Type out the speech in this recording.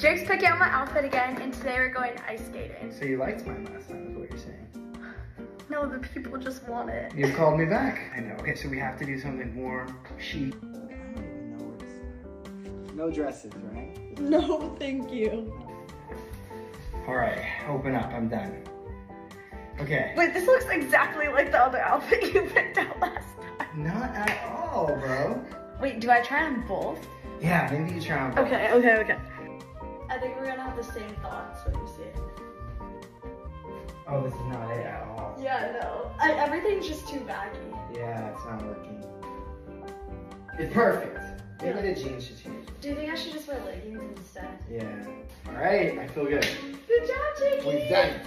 Jake's picking out my outfit again, and today we're going ice skating. So you liked mine last time, is what you're saying. No, the people just want it. You called me back. I know. Okay, so we have to do something more chic. I don't even know what's. No dresses, right? No, thank you. All right, open up. I'm done. Okay. Wait, this looks exactly like the other outfit you picked out last time. Not at all, bro. Wait, do I try on both? Yeah, maybe you try on. both. Okay, okay, okay. I think we're gonna have the same thoughts when we see it. Oh, this is not it at all. Yeah, no. I, everything's just too baggy. Yeah, it's not working. It's perfect. Maybe Yeah. the jeans should change. Do you think I should just wear leggings instead? Yeah. All right, I feel good. Good job, Jakey! We've done.